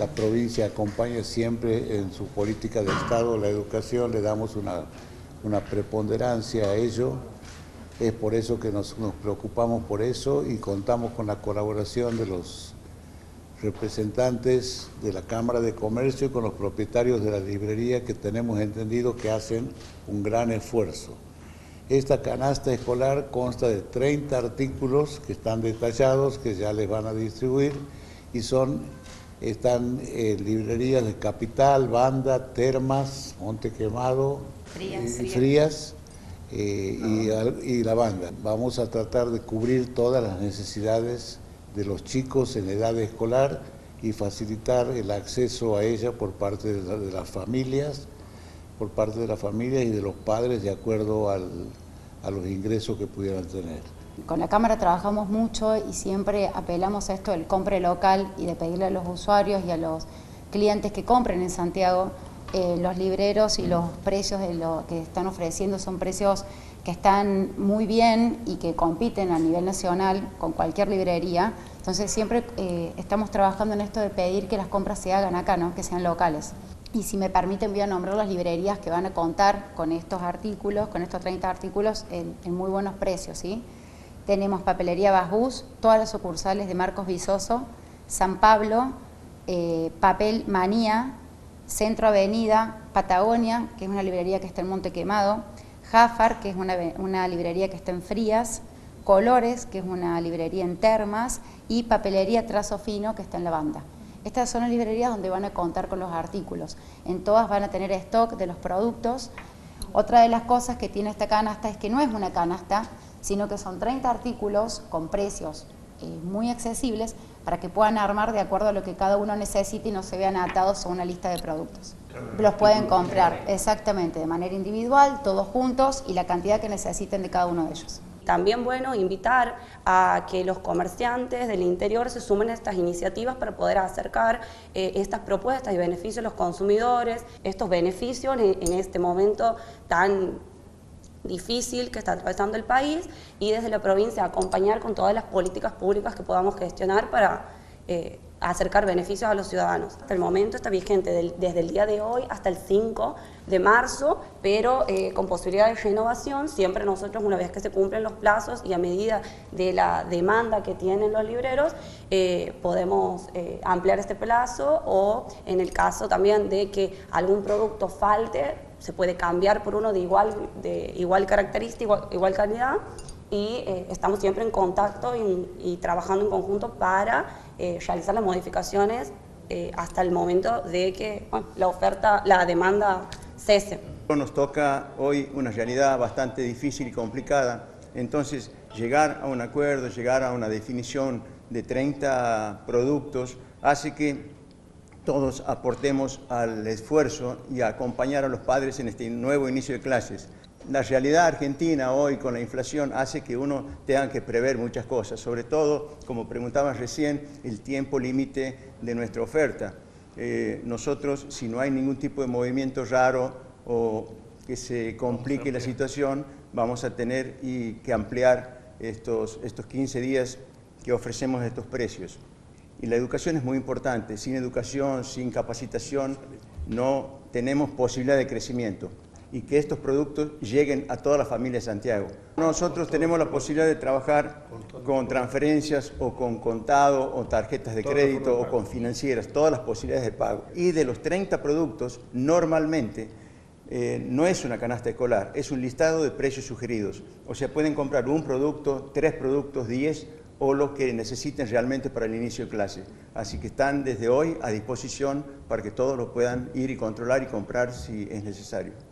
la provincia acompaña siempre en su política de Estado la educación, le damos una, preponderancia a ello. Es por eso que nos, nos preocupamos por eso y contamos con la colaboración de los representantes de la Cámara de Comercio y con los propietarios de la librería que tenemos entendido que hacen un gran esfuerzo. Esta canasta escolar consta de 30 artículos que están detallados, que ya les van a distribuir y son, están en librerías de Capital, Banda, Termas, Monte Quemado, Frías. y Frías eh, y, al- y la banda. Vamos a tratar de cubrir todas las necesidades de los chicos en edad escolar y facilitar el acceso a ella por parte de, la- de las familias, por parte de las familias y de los padres de acuerdo al- a los ingresos que pudieran tener. Con la Cámara trabajamos mucho y siempre apelamos a esto del compre local y de pedirle a los usuarios y a los clientes que compren en Santiago eh, los libreros y los precios de lo que están ofreciendo son precios que están muy bien y que compiten a nivel nacional con cualquier librería. Entonces siempre eh, estamos trabajando en esto de pedir que las compras se hagan acá, ¿no? que sean locales. Y si me permiten, voy a nombrar las librerías que van a contar con estos artículos, con estos 30 artículos, en, en muy buenos precios. ¿sí? Tenemos Papelería Basbús, todas las sucursales de Marcos Visoso, San Pablo, eh, Papel Manía, Centro Avenida, Patagonia, que es una librería que está en Monte Quemado, Jafar, que es una, una librería que está en Frías, Colores, que es una librería en Termas, y Papelería Trazo Fino, que está en La Banda. Estas son las librerías donde van a contar con los artículos. En todas van a tener stock de los productos. Otra de las cosas que tiene esta canasta es que no es una canasta, sino que son 30 artículos con precios eh, muy accesibles para que puedan armar de acuerdo a lo que cada uno necesite y no se vean atados a una lista de productos. Los pueden comprar exactamente de manera individual, todos juntos y la cantidad que necesiten de cada uno de ellos. También bueno invitar a que los comerciantes del interior se sumen a estas iniciativas para poder acercar eh, estas propuestas y beneficios a los consumidores, estos beneficios en, en este momento tan difícil que está atravesando el país y desde la provincia acompañar con todas las políticas públicas que podamos gestionar para eh, acercar beneficios a los ciudadanos. Hasta el momento está vigente desde el día de hoy hasta el 5 de marzo, pero eh, con posibilidad de renovación, siempre nosotros una vez que se cumplen los plazos y a medida de la demanda que tienen los libreros, eh, podemos ampliar este plazo o en el caso también de que algún producto falte, se puede cambiar por uno de igual, de igual característica, igual, igual calidad y eh, estamos siempre en contacto y, y trabajando en conjunto para eh, realizar las modificaciones eh, hasta el momento de que bueno, la oferta, la demanda cese. Nos toca hoy una realidad bastante difícil y complicada, entonces llegar a un acuerdo, llegar a una definición de 30 productos hace que todos aportemos al esfuerzo y a acompañar a los padres en este nuevo inicio de clases. La realidad argentina hoy con la inflación hace que uno tenga que prever muchas cosas, sobre todo, como preguntabas recién, el tiempo límite de nuestra oferta. Eh, nosotros, si no hay ningún tipo de movimiento raro o que se complique la situación, vamos a tener y que ampliar estos, estos 15 días que ofrecemos estos precios. Y la educación es muy importante. Sin educación, sin capacitación, no tenemos posibilidad de crecimiento y que estos productos lleguen a toda la familia de Santiago. Nosotros tenemos la posibilidad de trabajar con transferencias o con contado o tarjetas de crédito o con financieras, todas las posibilidades de pago. Y de los 30 productos, normalmente eh, no es una canasta escolar, es un listado de precios sugeridos. O sea, pueden comprar un producto, tres productos, diez o lo que necesiten realmente para el inicio de clase. Así que están desde hoy a disposición para que todos lo puedan ir y controlar y comprar si es necesario.